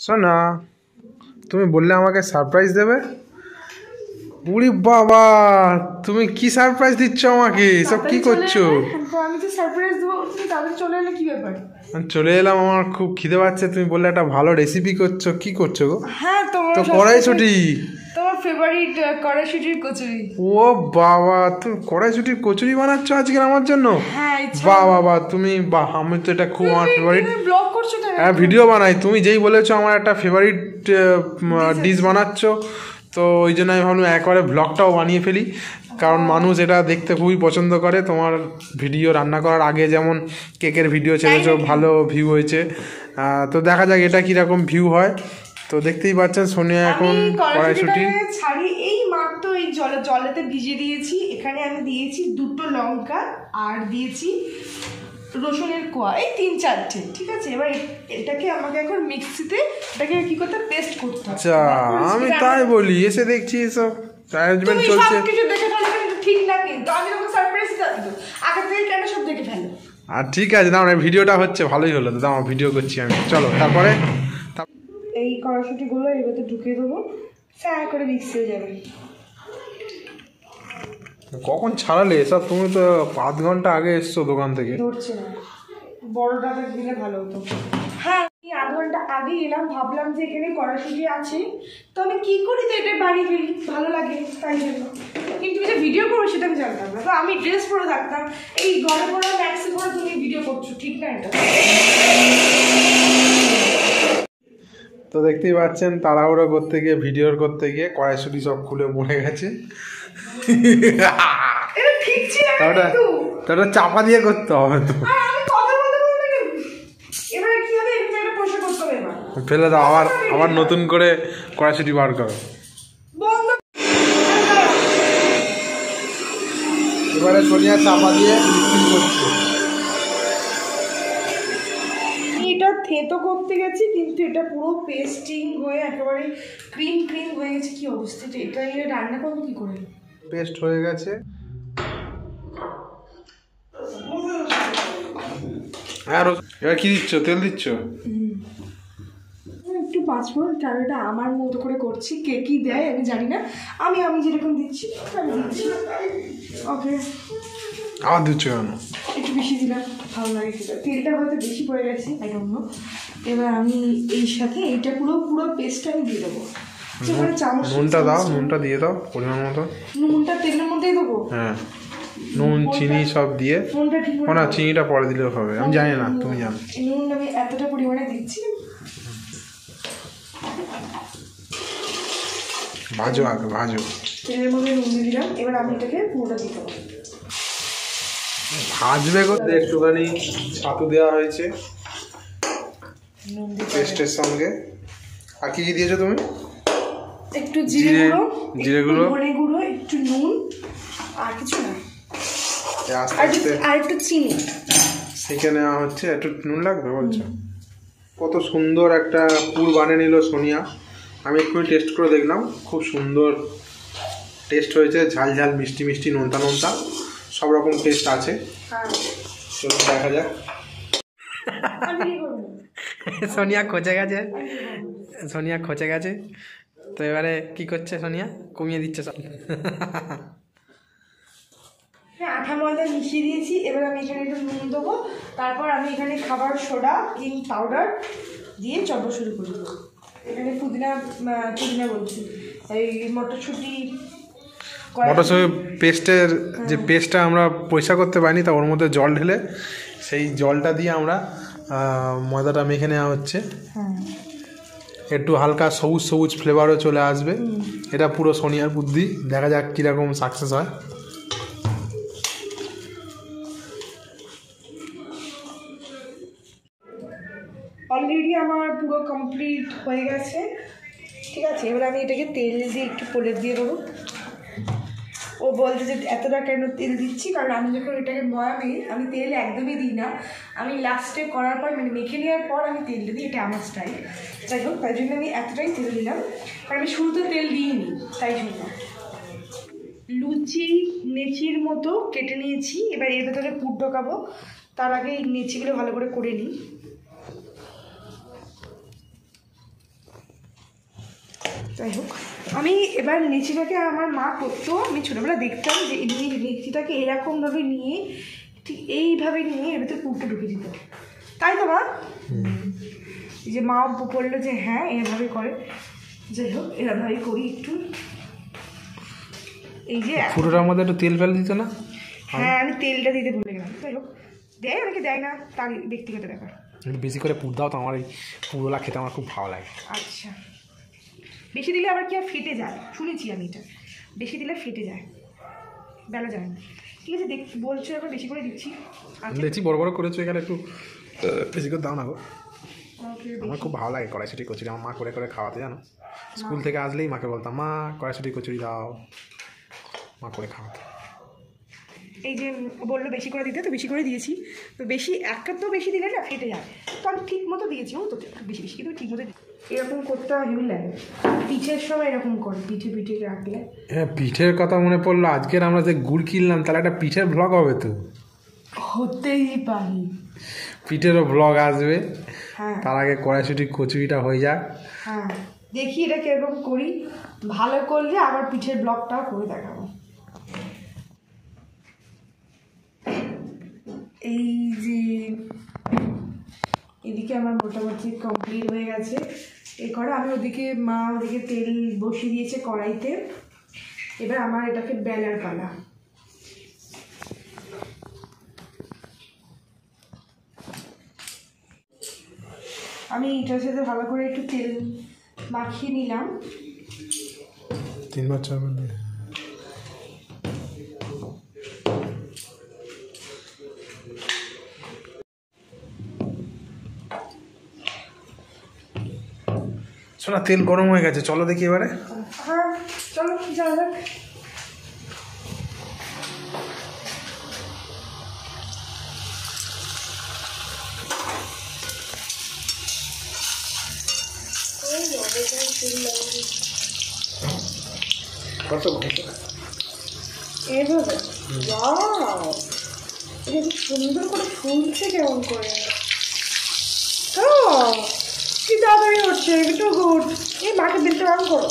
শোনা তুমি বললে আমাকে সারপ্রাইজ দেবে? বুড়ি বাবা তুমি কি সারপ্রাইজ দিচ্ছ আমাকে? সব কি করছ? আমি তো সারপ্রাইজ দেবো তাদের চলে এলে কি ব্যাপার? চলে এলাম আমার খুব খিদে পাচ্ছে তুমি বললে একটা ভালো রেসিপি করছ কি করছ গো? হ্যাঁ তো কড়াই তোমার ফেভারিট কড়াইশুটির কচুরি। ও বাবা তুমি কড়াইশুটির কচুরি বানাচ্ছ আজকে আমার জন্য? হ্যাঁ বাহ বাবা তুমি বাহ আমি তো এটা খুব আমার ফেভারিট ব্লগ করছ হ্যাঁ ভিডিও বানাই। তুমি যেই বলেছ আমার একটা ফেভারিট ডিশ বানাচ্ছ তো ওই জন্য আমি ভাবলাম একবারে ব্লগটাও বানিয়ে ফেলি। কারণ মানুষ এটা দেখতে খুবই পছন্দ করে। তোমার ভিডিও রান্না করার আগে যেমন কেকের ভিডিও ছেড়েছো ভালো ভিউ হয়েছে। তো দেখা যাক এটা কীরকম ভিউ হয়। তো দেখতেই পাচ্ছেন সোনিয়া এখন কড়াইশুটি। ছাড়ি এই মাত্র এই জলে জলেতে ভিজিয়ে দিয়েছি। এখানে আমি দিয়েছি দুটো লঙ্কা আর দিয়েছি রসুনের কোয়া। এই তিন চারটে ঠিক আছে? এবার এটাকে আমাকে এখন মিক্সিতে এটাকে কি করতে পেস্ট করতে হবে। আচ্ছা আমি তাই বলি এসে দেখছি সব অ্যারেঞ্জমেন্ট চলছে। কিছু দেখে ফেলো কিন্তু ঠিক না কিন্তু। আমি তোমাকে সারপ্রাইজ দিই আগে থেকে কেন সব দেখে ফেলো? আর ঠিক আছে না ভিডিওটা হচ্ছে ভালোই হলো। দাঁড়াও ভিডিও করছি আমি। চলো তারপরে? এই কড়াইশুটিগুলো এর ভেতরে ঢুকিয়ে দেবো। ফ্রাই করে মিক্স হয়ে যাবে। কখন ছাড়ালে? এসব তুমি তো আধ ঘণ্টা আগে এসছো দোকান থেকে। ধরছে না। বড়টা দিলে ভালো হতো। হ্যাঁ আমি আধ ঘণ্টা আগে এলাম ভাবলাম যে এখানে কড়াইশুটি আছে। তো আমি কি করি তো এটা বাড়ি ফেলি? ভালো লাগে তাই জন্য। কিন্তু এটা ভিডিও করব সেটা আমি জানতাম না। তো আমি ড্রেস পরে থাকতাম। এই ঘরে পরে ম্যাক্সি পরে তুমি ভিডিও করছ ঠিক না এটা? তো দেখতেই পাচ্ছেন তাড়াহুড়ো করতে গিয়ে ভিডিওর করতে গিয়ে কড়াইশুটি সব খুলে মরে গেছে। তাহলে চাপা দিয়ে করতে হবে তো। ফেলে দাও আবার আবার নতুন করে কড়াইশুটি বার করো। এবারে সোনিয়া চাপা দিয়ে মিক্সিং করছে। থেতো করতে গেছি কিন্তু এটা পুরো পেস্টিং হয়ে একেবারে ক্রিম ক্রিম হয়ে গেছে। কি অবস্থা এটা- রান্না করব কি করে? পেস্ট হয়ে গেছে। আর এবার কি দিচ্ছ? তেল দিচ্ছ? একটু পাঁচ ফোড়ন কারণ এটা আমার মতো করে করছি। কে কি দেয় আমি জানি না। আমি আমি যেরকম দিচ্ছি আমি দিচ্ছি। ওকে আবার দিচ্ছ কেন? বেশি দিলাম ভালো লাগে খেতে তেলটা হয়তো বেশি পড়ে গেছে আই ডোন্ট নো এবার আমি এই সাথে এইটা পুরো পুরো পেস্টটা আমি দিয়ে দেবো। চামচ নুনটা দাও নুনটা দিয়ে দাও পরিমাণ মতো। নুনটা তেলের মধ্যেই দেবো? হ্যাঁ। নুন চিনি সব দিয়ে। ও না চিনিটা পরে দিলেও হবে আমি জানি না তুমি জানো। নুন আমি এতটা পরিমাণে দিচ্ছি। ভাজো আগে ভাজো। তেলের মধ্যে নুন দিয়ে দিলাম এবার আমি এটাকে পুরোটা দিয়ে দেবো। ভাজবে করতে একটুখানি ছাতু দেওয়া হয়েছে পেস্টের সঙ্গে। আর কি কি দিয়েছ তুমি? একটু জিরে গুঁড়ো জিরে গুঁড়ো। ধনে গুঁড়ো একটু নুন আর কিছু না। আর একটু- চিনি। শিখে নেওয়া হচ্ছে। একটু নুন লাগবে বলছো? কত সুন্দর একটা পুর বানিয়ে নিল সোনিয়া। আমি একটু টেস্ট করে দেখলাম। খুব সুন্দর টেস্ট হয়েছে। ঝাল ঝাল মিষ্টি মিষ্টি নোনতা নোনতা। সব রকম টেস্ট আছে। হ্যাঁ। চলুন দেখা যাক। সোনিয়া খচে গেছে। সোনিয়া খচে গেছে। তো এবারে কি করছে সোনিয়া? কমিয়ে দিচ্ছে সব। হ্যাঁ আঠা ময়দা মিশিয়ে দিয়েছি। এবার আমি এখানে একটু নুন দেবো। তারপর আমি এখানে খাবার সোডা কিং পাউডার দিয়ে চপা শুরু করে দেবো। এখানে পুদিনা পুদিনা বলছি। এই মটরশুঁটি মটরশুঁটি পেস্টের যে পেস্টটা আমরা পয়সা করতে পারিনি তা ওর মধ্যে জল ঢেলে সেই জলটা দিয়ে আমরা ময়দাটা মেখে নেওয়া হচ্ছে। হ্যাঁ। একটু হালকা সবুজ সবুজ ফ্লেভারও চলে আসবে। এটা পুরো সোনিয়ার বুদ্ধি। দেখা যাক কীরকম সাকসেস হয়। অলরেডি আমার পুরো কমপ্লিট হয়ে গেছে। ঠিক আছে এবার আমি এটাকে তেল দিয়ে একটু পোলে দিয়ে দেবো। ও বলছে যে এতটা কেন তেল দিচ্ছি? কারণ আমি যখন এটাকে ময়ামি, আমি তেল একদমই দিই না। আমি লাস্টে করার পর মানে মেখে নেওয়ার পর আমি তেল দিই, এটা আমার স্টাইল যাই হোক, তাই জন্য আমি এতটাই তেল দিলাম। কারণ আমি শুরুতে তেল দিইনি, তাই জন্য। লুচি নেচির মতো কেটে নিয়েছি। এবার এর ভেতরে পুর ঢোকাবো। তার আগে এই নেচিগুলো ভালো করে করে নিই। যাই হোক আমি এবার লিচিটাকে আমার মা করতো আমি ছোটোবেলা দেখতাম যে এই লিচিটাকে এরকমভাবে নিয়ে ঠিক এইভাবে নিয়ে এর ভিতরে পুরটা ঢুকে দিত। তাই তো মা? এই যে মা বলল যে হ্যাঁ এভাবে করে। যাই হোক এরভাবেই করি একটু। এই যে ফুটোটার মধ্যে একটু তেল ফেল দিত না? হ্যাঁ আমি তেলটা দিতে ভুলে গেলাম। যাই হোক দেয় অনেকে দেয় না তার ব্যক্তিগত ব্যাপার। বেশি করে পুর দাও তো আমার এই পুরোলা খেতে আমার খুব ভালো লাগে। আচ্ছা। বেশি দিলে আবার কি আর ফেটে যায়? শুনেছি আমি এটা। বেশি দিলে ফেটে যায়। বেলা যায় না। ঠিক আছে দেখ বলছো এবার বেশি করে দিচ্ছি। লেচি বড় বড় করেছ এখানে একটু বেশি করে দাও না গো। আমার খুব ভালো লাগে কড়াইশুটি কচুরি আমার মা করে করে খাওয়াতে জানো? স্কুল থেকে আসলেই মাকে বলতাম মা কড়াইশুটি কচুরি দাও। মা করে খাওয়াতো। এই যে বলল বেশি করে দিতে তো বেশি করে দিয়েছি। তো বেশি একটা তো বেশি দিলে না ফেটে যায়। তো আমি ঠিক মতো দিয়েছি ও তো বেশি বেশি কিন্তু ঠিক মতো এরকম করতে হেভি লাগে। পিঠের সময় এরকম করে পিঠে পিঠে রাখলে। হ্যাঁ পিঠের কথা মনে পড়ল আজকের আমরা যে গুড় কিনলাম তাহলে একটা পিঠের ব্লগ হবে তো? হতেই পারি। পিঠেরও ব্লগ আসবে। হ্যাঁ। তার আগে কড়াইশুটি কচুরিটা হয়ে যাক। হ্যাঁ দেখি এটা কীরকম করি। ভালো করলে আবার পিঠের ব্লগটাও করে দেখাবো। এই যে এদিকে আমার মোটামুটি কমপ্লিট হয়ে গেছে। এই করা আমি ওদিকে, মা ওদিকে তেল বসিয়ে দিয়েছে কড়াইতে। এবার আমার এটাকে বেলার পালা। আমি এটার সাথে ভালো করে একটু তেল মাখিয়ে নিলাম। শোনা তেল গরম হয়ে গেছে চলো দেখি এবারে। হ্যাঁ চলো যাওয়া যাক। কত এইভাবে ওয়াও! এটা খুব সুন্দর করে ফুলছে কেমন করে? কি তাড়াতাড়ি হচ্ছে? একটু গুড এই মাকে বিলতে অন করো।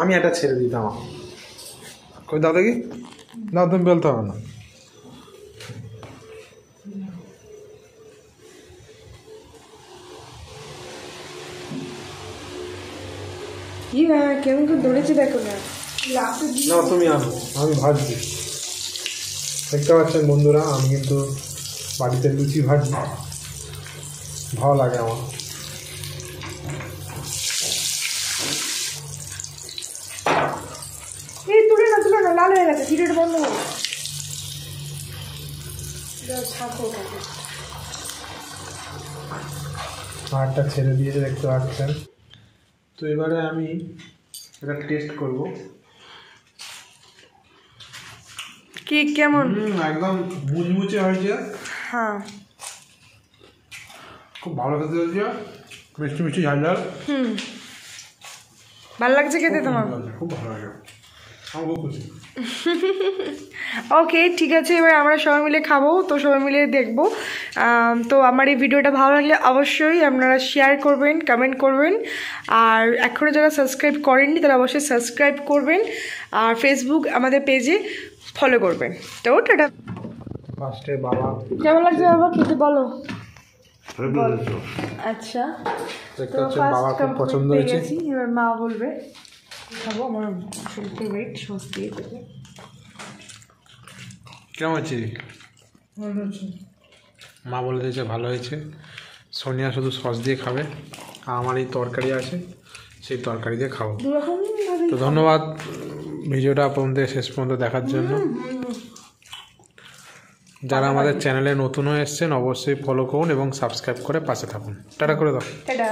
আমি একটা ছেড়ে দিতাম। কই দাও দেখি। দাও তুমি বলতে হবে না। কি না কেমন করে ধরেছে দেখো না। না তুমি আনো আমি ভাজছি। দেখতে পাচ্ছেন বন্ধুরা আমি কিন্তু বাড়িতে লুচি ভাজি। ভালো লাগে আমার। এই তুলে না তুলে না লাল হয়ে গেছে ভিডিওটা বন্ধ। আরটা ছেড়ে দিয়েছে দেখতে পাচ্ছেন। তো এবারে আমি এটা টেস্ট করব। কি কেমন? একদম মুচমুচে হয়েছে। হ্যাঁ। খুব ভালো খেতে হয়েছে। মিষ্টি মিষ্টি ঝাল ঝাল। হুম। ভালো লাগছে খেতে তোমার? খুব ভালো লাগে ওকে ঠিক আছে এবার আমরা সবাই মিলে খাব তো সবাই মিলে দেখব। তো আমার এই ভিডিওটা ভালো লাগলে অবশ্যই আপনারা শেয়ার করবেন কমেন্ট করবেন। আর এখনও যারা সাবস্ক্রাইব করেননি তারা অবশ্যই সাবস্ক্রাইব করবেন। আর ফেসবুক আমাদের পেজে ফলো করবেন তো টাটা। ফার্স্টে বাবা। কেমন লাগছে বাবা? খেতে বলো। আচ্ছা। তো বাবা খুব পছন্দ হয়েছে। এবার মা বলবে। খাব আমার সস দিয়ে দেবে কেমন হচ্ছে ভালো হচ্ছে মা বলে দিয়েছে ভালো হয়েছে। সোনিয়া শুধু সস দিয়ে খাবে। আর আমার এই তরকারি আছে সেই তরকারি দিয়ে খাব। তো ধন্যবাদ। ভিডিওটা আপনাদের শেষ পর্যন্ত দেখার জন্য। যারা আমাদের চ্যানেলে নতুন হয়ে এসছেন, অবশ্যই ফলো করুন এবং সাবস্ক্রাইব করে পাশে থাকুন। টাটা করে দাও। টাটা।